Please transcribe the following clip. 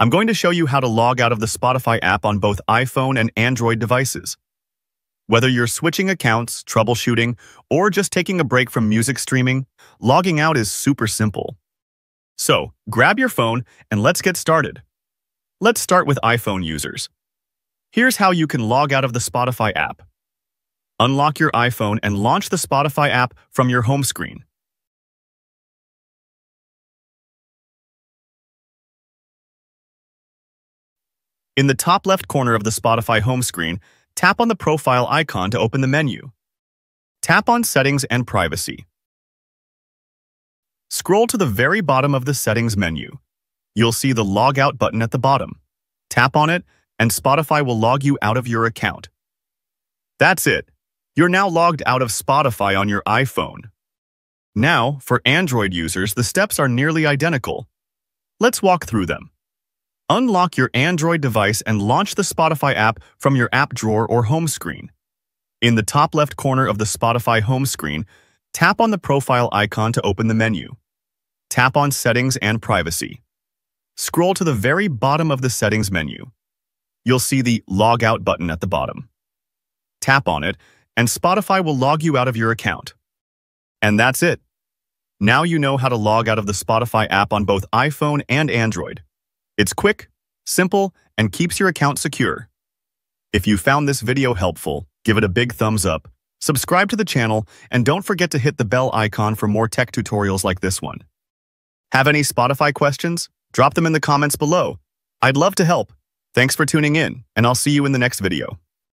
I'm going to show you how to log out of the Spotify app on both iPhone and Android devices. Whether you're switching accounts, troubleshooting, or just taking a break from music streaming, logging out is super simple. So, grab your phone and let's get started. Let's start with iPhone users. Here's how you can log out of the Spotify app. Unlock your iPhone and launch the Spotify app from your home screen. In the top left corner of the Spotify home screen, tap on the profile icon to open the menu. Tap on Settings and Privacy. Scroll to the very bottom of the Settings menu. You'll see the Log Out button at the bottom. Tap on it, and Spotify will log you out of your account. That's it. You're now logged out of Spotify on your iPhone. Now, for Android users, the steps are nearly identical. Let's walk through them. Unlock your Android device and launch the Spotify app from your app drawer or home screen. In the top left corner of the Spotify home screen, tap on the profile icon to open the menu. Tap on Settings and Privacy. Scroll to the very bottom of the Settings menu. You'll see the Log Out button at the bottom. Tap on it, and Spotify will log you out of your account. And that's it. Now you know how to log out of the Spotify app on both iPhone and Android. It's quick, simple, and keeps your account secure. If you found this video helpful, give it a big thumbs up, subscribe to the channel, and don't forget to hit the bell icon for more tech tutorials like this one. Have any Spotify questions? Drop them in the comments below. I'd love to help. Thanks for tuning in, and I'll see you in the next video.